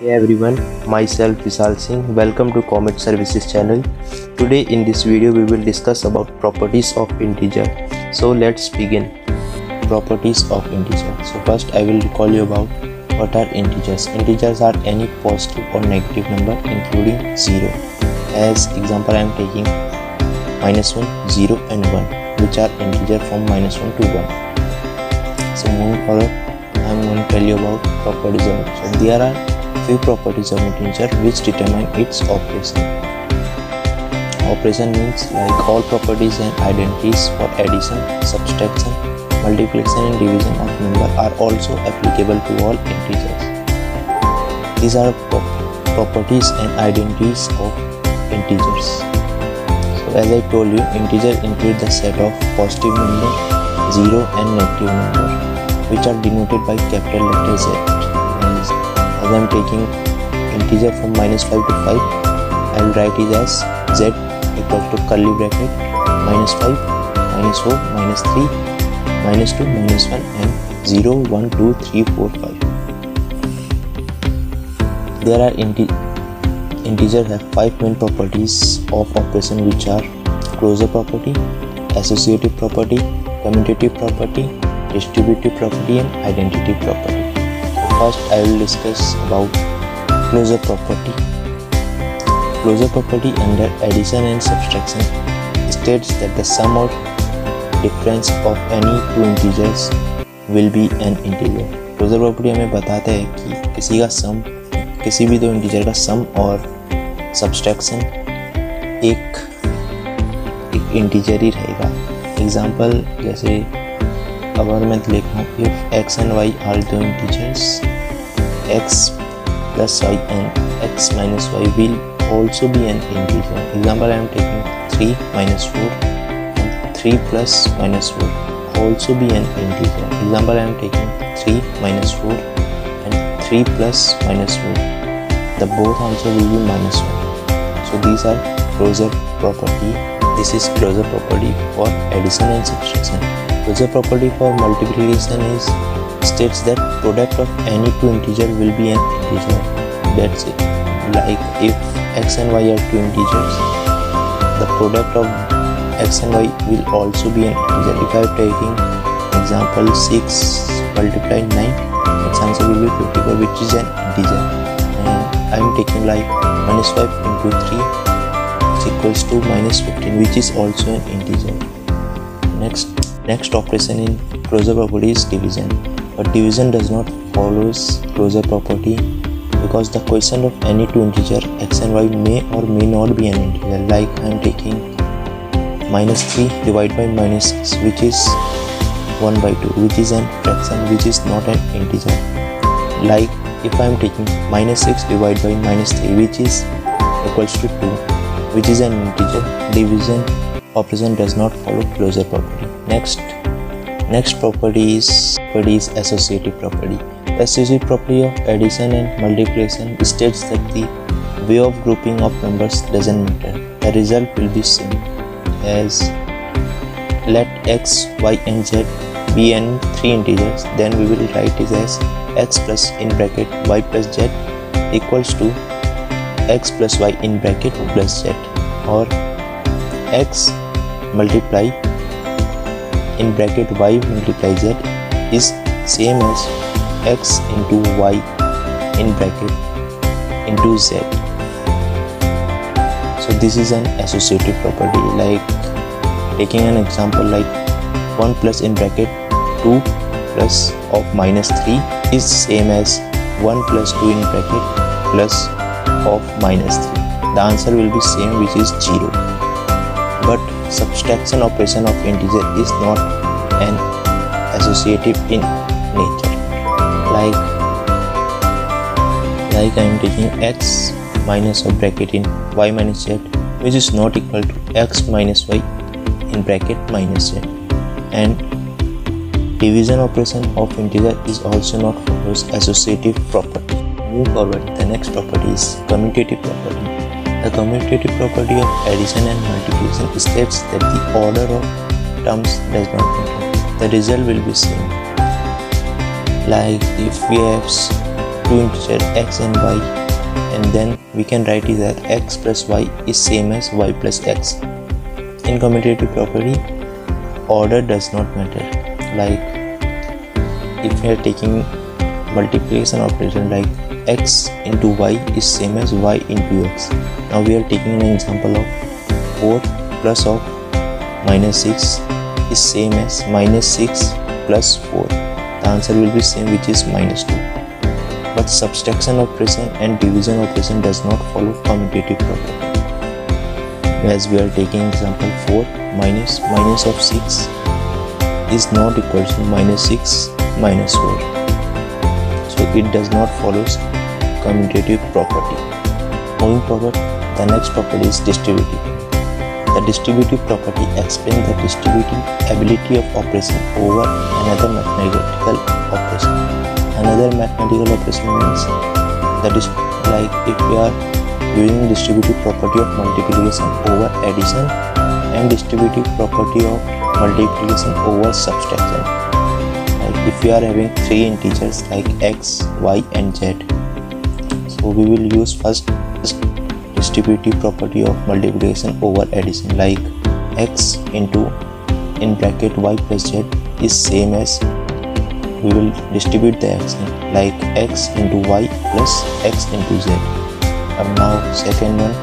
Hey everyone, myself Vishal Singh. Welcome to Comet Services channel. Today in this video we will discuss about properties of integer. So let's begin. Properties of integer. So first I will recall you about what are integers. Integers are any positive or negative number including 0. As example I am taking minus 1, 0 and 1 which are integer from minus 1 to 1. So moving forward I am going to tell you about properties of integer. There are few properties of integer which determine its operation. Operation means like all properties and identities for addition, subtraction, multiplication and division of number are also applicable to all integers. These are pro properties and identities of integers. So as I told you, integer include the set of positive number, 0 and negative number which are denoted by capital letter Z as I am taking integer from minus 5 to 5 I will write it as z equal to curly bracket minus 5 minus 4 minus 3 minus 2 minus 1 and 0 1 2 3 4 5 there are inti integers have five main properties of operation which are closure property associative property commutative property distributive property and identity property First, I will discuss about closure property. Closure property under addition and subtraction states that the sum or difference of any two integers will be an integer. Closure property हमें बताता है कि किसी का सम किसी भी दो integer का सम और सब्सट्रैक्शन एक एक इंटीजर ही रहेगा एग्जांपल जैसे अगर मैं लिखूँ if X and Y are दो integers x plus y and x minus y will also be an integer. Example I am taking 3 minus 4 and 3 plus minus 4 also be an integer. Example I am taking 3 minus 4 and 3 plus minus 4. The both answer will be minus 1. So these are closure property. This is closure property for addition and subtraction. Closure property for multiplication is states that product of any two integers will be an integer. That's it. Like if x and y are two integers the product of x and y will also be an integer. If i am taking example 6 multiply 9 its answer will be 54 which is an integer. And i am taking like minus 5 into 3 is equals to minus 15 which is also an integer. Next next operation in closure property is division but division does not follows closure property because the quotient of any two integer x and y may or may not be an integer. Like I am taking minus 3 divided by minus 6 which is 1 by 2 which is an fraction which is not an integer. Like if I am taking minus 6 divided by minus 3 which is equals to 2 which is an integer division operation does not follow closure property. Next next property is property is associative property. Associative property of addition and multiplication states that the way of grouping of numbers doesn't matter. The result will be same as let x, y and z be n three integers then we will write it as x plus in bracket y plus z equals to x plus y in bracket plus z or x multiply in bracket y multiply z is same as x into y in bracket into z. So this is an associative property like taking an example like 1 plus in bracket 2 plus of minus 3 is same as 1 plus 2 in bracket plus of minus 3 the answer will be same which is 0 but subtraction operation of integer is not an associative in nature. Like like I am taking x minus a bracket in y minus z which is not equal to x minus y in bracket minus z. And division operation of integer is also not follows associative property. Move forward. The next property is commutative property. The commutative property of addition and multiplication states that the order of terms does not matter the result will be same. Like if we have two integers x and y and then we can write it that x plus y is same as y plus x. In commutative property order does not matter. Like if we are taking multiplication operation like x into y is same as y into x. Now we are taking an example of 4 plus of minus 6 is same as minus 6 plus 4 the answer will be same which is minus 2 but subtraction operation and division operation does not follow commutative property as we are taking example 4 minus minus of 6 is not equal to minus 6 minus 4 so it does not follow commutative property. Moving forward, the next property is distributive. The distributive property explains the distributive ability of operation over another mathematical operation. Another mathematical operation means that is like if we are using distributive property of multiplication over addition and distributive property of multiplication over subtraction. Like if we are having three integers like x, y and z so we will use first distributive property of multiplication over addition like x into in bracket y plus z is same as we will distribute the x like x into y plus x into z. And now second one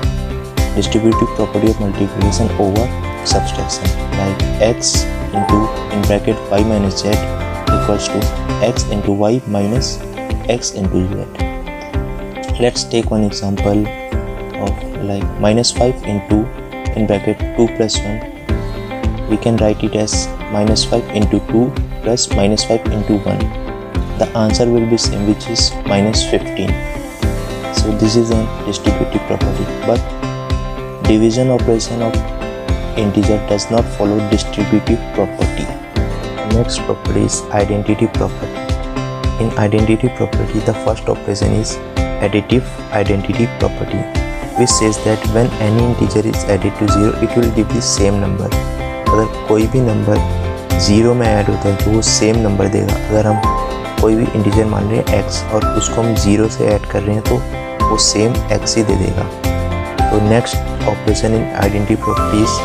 distributive property of multiplication over subtraction like x into in bracket y minus z equals to x into y minus x into z. Let's take one example like minus 5 into in bracket 2 plus 1 we can write it as minus 5 into 2 plus minus 5 into 1 the answer will be same which is minus 15 so this is a distributive property but division operation of integer does not follow distributive property. Next property is identity property. In identity property the first operation is additive identity property which says that when any integer is added to 0 it will give the same number. अगर कोई भी number zero में add होता है तो वो same number देगा। अगर हम कोई भी इंटीजर मान रहे हैं एक्स और उसको हम ज़ीरो से ऐड कर रहे हैं तो वो सेम एक्स ही दे देगा। तो next operation in identity property is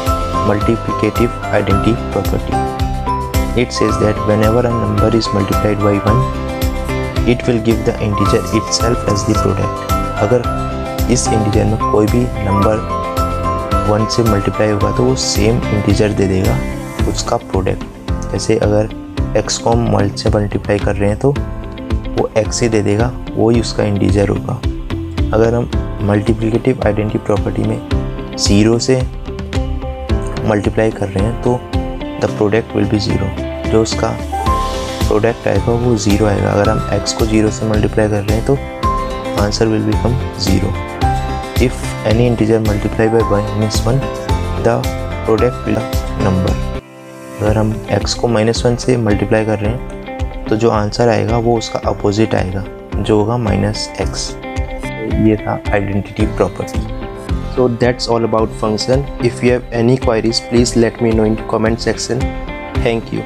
multiplicative identity property it says that whenever a number is multiplied by one it will give the integer itself as the product अगर इस इंटीजर में कोई भी number one से multiply होगा तो वो same integer दे देगा उसका प्रोडक्ट। जैसे अगर एक्स को हम मल्ट से मल्टीप्लाई कर रहे हैं तो वो एक्स ही दे देगा वो ही उसका इंटीजर होगा। अगर हम मल्टीप्लिकेटिव आइडेंटिटी प्रॉपर्टी में ज़ीरो से मल्टीप्लाई कर रहे हैं तो the product will be zero. जो उसका प्रोडक्ट आएगा वो ज़ीरो आएगा। अगर हम एक्स को ज़ीरो से मल्टीप्लाई कर रहे हैं तो answer will become zero. if any integer multiplied by y means one the product will number. अगर हम x को माइनस वन से मल्टीप्लाई कर रहे हैं तो जो आंसर आएगा, वो उसका अपोजिट आएगा, जो होगा माइनस एक्स ये था identity property so that's all about function if you have any queries please let me know in comment section thank you